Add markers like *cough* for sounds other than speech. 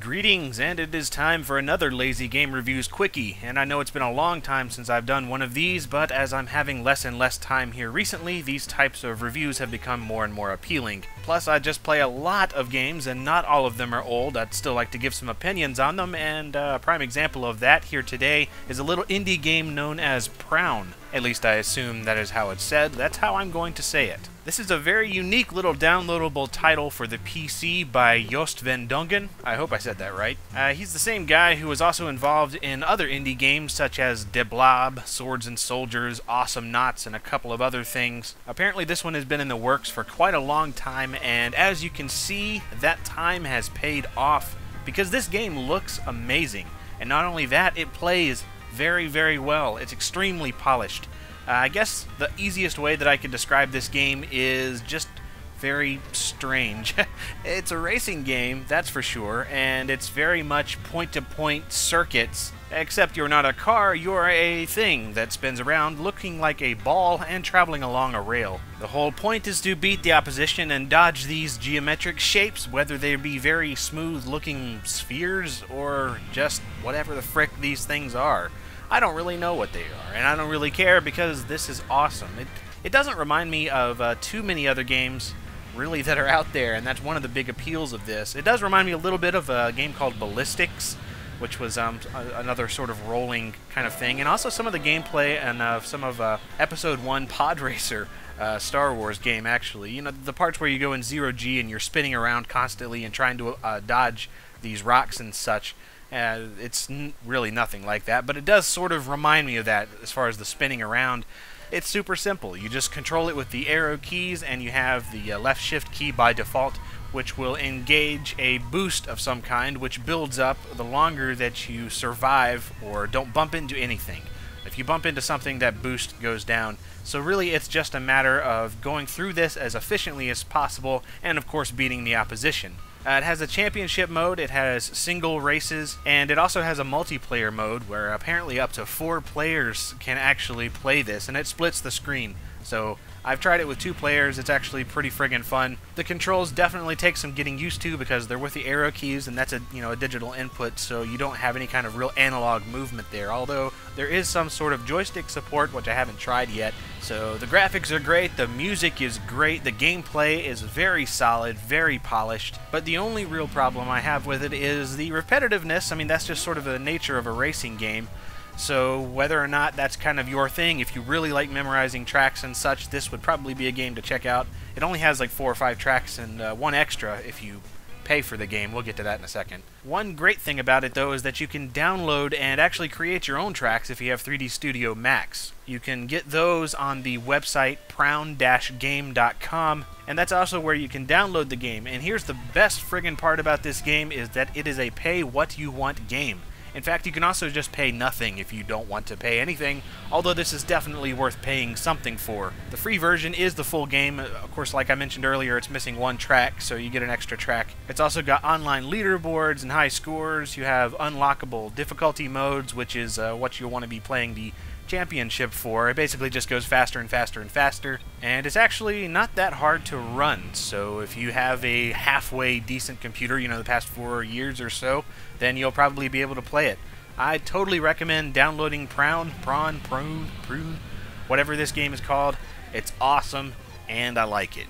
Greetings, and it is time for another Lazy Game Reviews Quickie. And I know it's been a long time since I've done one of these, but as I'm having less and less time here recently, these types of reviews have become more and more appealing. Plus, I just play a lot of games, and not all of them are old. I'd still like to give some opinions on them, and uh, a prime example of that here today is a little indie game known as Proun. At least I assume that is how it's said. That's how I'm going to say it. This is a very unique little downloadable title for the PC by Joost van Dongen. I hope I said that right. Uh, he's the same guy who was also involved in other indie games such as De Blob, Swords and Soldiers, Awesomenauts, and a couple of other things. Apparently this one has been in the works for quite a long time, and as you can see, that time has paid off because this game looks amazing. And not only that, it plays very, very well. It's extremely polished. Uh, I guess the easiest way that I could describe this game is just very strange. *laughs* it's a racing game, that's for sure, and it's very much point-to-point -point circuits, except you're not a car, you're a thing that spins around looking like a ball and traveling along a rail. The whole point is to beat the opposition and dodge these geometric shapes, whether they be very smooth-looking spheres or just whatever the frick these things are. I don't really know what they are, and I don't really care because this is awesome. It, it doesn't remind me of uh, too many other games really that are out there, and that's one of the big appeals of this. It does remind me a little bit of a game called Ballistics, which was um, another sort of rolling kind of thing, and also some of the gameplay and uh, some of uh, Episode 1 Pod *laughs* Racer. Uh, Star Wars game, actually. You know, the parts where you go in zero G and you're spinning around constantly and trying to uh, dodge these rocks and such. Uh, it's really nothing like that, but it does sort of remind me of that as far as the spinning around. It's super simple. You just control it with the arrow keys, and you have the uh, left shift key by default, which will engage a boost of some kind, which builds up the longer that you survive or don't bump into anything. If you bump into something, that boost goes down. So really, it's just a matter of going through this as efficiently as possible, and of course beating the opposition. Uh, it has a championship mode, it has single races, and it also has a multiplayer mode where apparently up to four players can actually play this, and it splits the screen. So I've tried it with two players. It's actually pretty friggin' fun. The controls definitely take some getting used to because they're with the arrow keys and that's a you know a digital input, so you don't have any kind of real analog movement there. Although there is some sort of joystick support, which I haven't tried yet. So the graphics are great, the music is great, the gameplay is very solid, very polished. But the only real problem I have with it is the repetitiveness. I mean, that's just sort of the nature of a racing game. So whether or not that's kind of your thing, if you really like memorizing tracks and such, this would probably be a game to check out. It only has like four or five tracks and uh, one extra if you pay for the game. We'll get to that in a second. One great thing about it, though, is that you can download and actually create your own tracks if you have 3D Studio Max. You can get those on the website proun-game.com, and that's also where you can download the game. And here's the best friggin' part about this game is that it is a pay-what-you-want game. In fact, you can also just pay nothing if you don't want to pay anything, although this is definitely worth paying something for. The free version is the full game. Of course, like I mentioned earlier, it's missing one track, so you get an extra track. It's also got online leaderboards and high scores. You have unlockable difficulty modes, which is uh, what you'll want to be playing the championship for. It basically just goes faster and faster and faster, and it's actually not that hard to run. So if you have a halfway decent computer, you know, the past four years or so, then you'll probably be able to play it. I totally recommend downloading Proun, Prawn, Prune, Prune, whatever this game is called. It's awesome, and I like it.